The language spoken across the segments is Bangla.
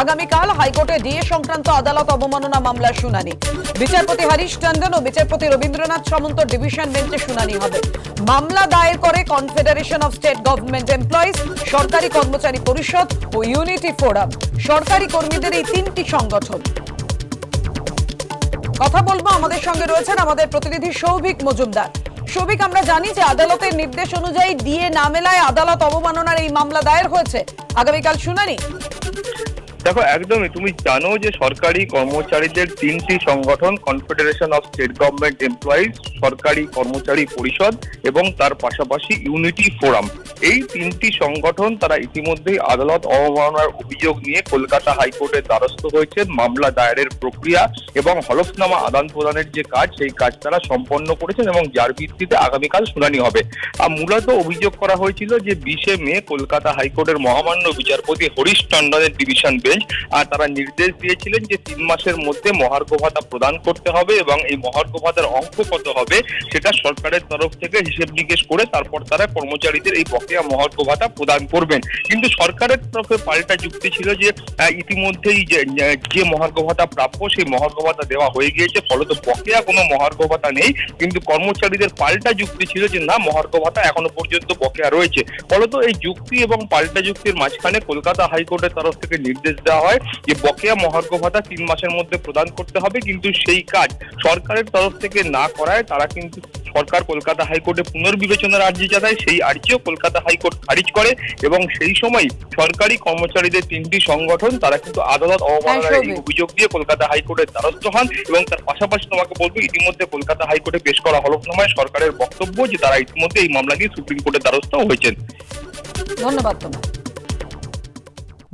আগামীকাল হাইকোর্টে ডিএ সংক্রান্ত আদালত অবমাননা মামলার শুনানি। বিচারপতি হরিশ টন্ডন ও বিচারপতি রবীন্দ্রনাথ সামন্ত ডিভিশন বেঞ্চে শুনানি হবে। মামলা দায়ের করে confederation of state government employees, সরকারি কর্মচারী পরিষদ ও ইউনিটি ফোরাম। সরকারি কর্মীদের এই তিনটি সংগঠন। কথা বলব আমাদের সঙ্গে রয়েছেন আমাদের প্রতিনিধি সৌভিক মজুমদার। সৌভিক, আমরা জানি যে আদালতের নির্দেশ অনুযায়ী ডিএ না মেলায় আদালত অবমাননার এই মামলা দায়ের হয়েছে। আগামীকাল শুনানি। দেখো, একদমই তুমি জানো যে সরকারি কর্মচারীদের তিনটি সংগঠন confederation of state government employees সরকারি কর্মচারী পরিষদ এবং তার পাশাপাশি ইউনিটি ফোরাম এই তিনটি সংগঠন তারা ইতিমধ্যেই আদালত অবমাননার অভিযোগ নিয়ে কলকাতা হাইকোর্টের দ্বারস্থ হয়েছেন। মামলা দায়েরের প্রক্রিয়া এবং হলফনামা আদান প্রদানের যে কাজ, সেই কাজ তারা সম্পন্ন করেছেন এবং যার ভিত্তিতে আগামীকাল শুনানি হবে। আর মূলত অভিযোগ করা হয়েছিল যে বিশে মে কলকাতা হাইকোর্টের মহামান্য বিচারপতি হরিশ টন্ডনের ডিভিশন বেঞ্চ আর তারা নির্দেশ দিয়েছিলেন যে তিন মাসের মধ্যে মহার্ঘ ভাতা প্রদান করতে হবে এবং এই মহার্ঘ ভাতার অঙ্ক কত হবে সেটা সরকারের তরফ থেকে হিসেব নিকেশ করে তারপর তারা কর্মচারীদের এই বকেয়া মহার্ঘ ভাতা প্রদান করবেন। কিন্তু সরকারের তরফে পাল্টা যুক্তি ছিল যে ইতিমধ্যেই যে মহার্ঘ ভাতা প্রাপ্য সেই মহার্ঘ ভাতা দেওয়া হয়ে গিয়েছে ফলত বকেয়া কোনো মহার্ঘ ভাতা নেই। কিন্তু কর্মচারীদের পাল্টা যুক্তি ছিল যে, না, মহার্ঘ ভাতা এখনও পর্যন্ত বকেয়া রয়েছে। ফলত এই যুক্তি এবং পাল্টা যুক্তির মাঝখানে কলকাতা হাইকোর্টের তরফ থেকে নির্দেশ দেওয়া হয় যে বকেয়া মহার্ঘ ভাতা তিন মাসের মধ্যে প্রদান করতে হবে কিন্তু সেই কাজ সরকারের তরফ থেকে না করায় তারা কিন্তু সরকার কলকাতা হাইকোর্টে পুনর্বিবেচনার আর্জি জানায় সেই আর্জিও কলকাতা হাইকোর্ট খারিজ করে এবং সেই সময় সরকারি কর্মচারীদের তিনটি সংগঠন তারা কিন্তু আদালত অবমাননার এই অভিযোগ দিয়ে কলকাতা হাইকোর্টের দ্বারস্থ হন এবং তার পাশাপাশি তোমাকে বলব ইতিমধ্যে কলকাতা হাইকোর্টে পেশ করা হলফনামায় সরকারের বক্তব্য যে তারা ইতিমধ্যে এই মামলা নিয়ে সুপ্রিম কোর্টের দ্বারস্থ হয়েছেন। ধন্যবাদ তোমায়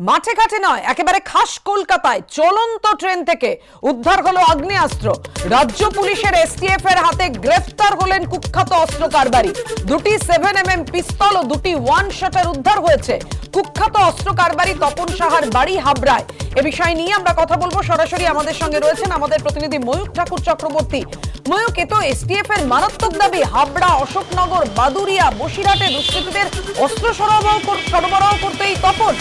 মাঠে ঘাটে নয়, একেবারে খাস কলকাতায় চলন্ত ট্রেন থেকে উদ্ধার হলো আগ্নেয়াস্ত্র। রাজ্য পুলিশের এসটিএফ এর হাতে গ্রেফতার হলেন কুখ্যাত অস্ত্র কারবারি। দুটি সেভেন এম এম পিস্তল ও দুটি ওয়ান শটার উদ্ধার হয়েছে। কুখ্যাত অস্ত্র কারবারি তপন সাহার বাড়ি হাবড়ায়। এ বিষয় নিয়ে আমরা কথা বলব। সরাসরি আমাদের সঙ্গে রয়েছেন আমাদের প্রতিনিধি ময়ূক ঠাকুর চক্রবর্তী। ময়ূক এ তো এসটিএফ এর মারাত্মক দাবি, হাবড়া, অশোকনগর, বাদুরিয়া, বসিরহাটে দুষ্কৃতীদের অস্ত্র সরবরাহ সরবরাহ করতে এই তপন।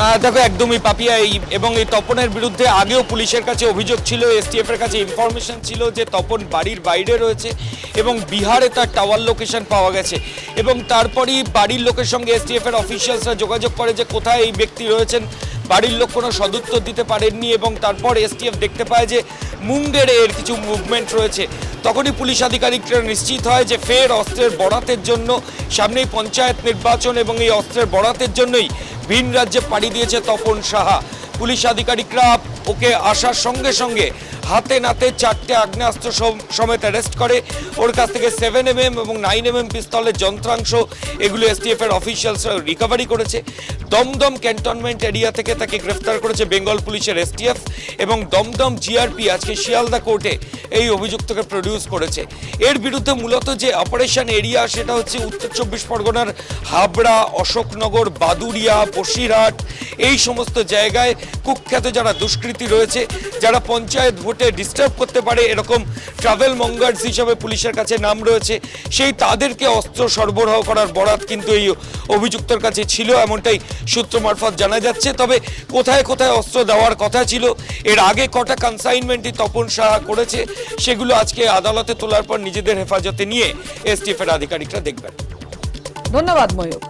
দেখো, একদমই পাপিয়া এই এবং এই তপনের বিরুদ্ধে আগেও পুলিশের কাছে অভিযোগ ছিল, এসটিএফ এর কাছে ইনফরমেশন ছিল যে তপন বাড়ির বাইরে রয়েছে এবং বিহারে তার টাওয়ার লোকেশন পাওয়া গেছে। এবং তারপরই বাড়ির লোকের সঙ্গে এসটিএফ এর অফিসিয়ালসরা যোগাযোগ করে যে কোথায় এই ব্যক্তি রয়েছেন। বাড়ির লোক কোনো সদুত্তর দিতে পারেননি এবং তারপর এসটিএফ দেখতে পায় যে মুঙ্গেরে এর কিছু মুভমেন্ট রয়েছে। তখনই পুলিশ আধিকারিকরা নিশ্চিত হয় যে ফের অস্ত্রের বরাতের জন্য সামনেই পঞ্চায়েত নির্বাচন এবং এই অস্ত্রের বরাতের জন্যই ভিন রাজ্যে পাড়ি দিয়েছে তপন সাহা। পুলিশ আধিকারিকরা ওকে আসার সঙ্গে সঙ্গে হাতে নাতে চারটে আগ্নেয়াস্ত্র সম- সমেত অ্যারেস্ট করে। ওর কাছ থেকে সেভেন এম এম এবং নাইন এম এম পিস্তলের যন্ত্রাংশ এগুলো এসটিএফ এর অফিসিয়ালসরা রিকভারি করেছে। দমদম ক্যান্টনমেন্ট এরিয়া থেকে তাকে গ্রেফতার করেছে বেঙ্গল পুলিশের এসটিএফ এবং দমদম জিআরপি আজকে শিয়ালদা কোর্টে এই অভিযুক্তকে প্রডিউস করেছে। এর বিরুদ্ধে মূলত যে অপারেশন এরিয়া সেটা হচ্ছে উত্তর চব্বিশ পরগনার হাবড়া, অশোকনগর বাদুরিয়া বসিরহাট, এই সমস্ত জায়গায় কুখ্যাত যারা দুষ্কৃতী রয়েছে, যারা পঞ্চায়েত ভোটে ডিস্টার্ব করতে পারে এরকম ট্রাভেল মঙ্গার্স হিসাবে পুলিশের কাছে নাম রয়েছে। সেই তাদেরকে অস্ত্র সরবরাহ করার বরাত কিন্তু এই অভিযুক্তর কাছে ছিল, এমনটাই সূত্র মারফত জানা যাচ্ছে। তবে কোথায় কোথায় অস্ত্র দেওয়ার কথা ছিল, এর আগে কটা কনসাইনমেন্টই তপন সাহা করেছে, সেগুলো আজকে আদালতে তোলার পর নিজেদের হেফাজতে নিয়ে এসটিএফ এর আধিকারিকরা দেখবেন। ধন্যবাদ ময়ূক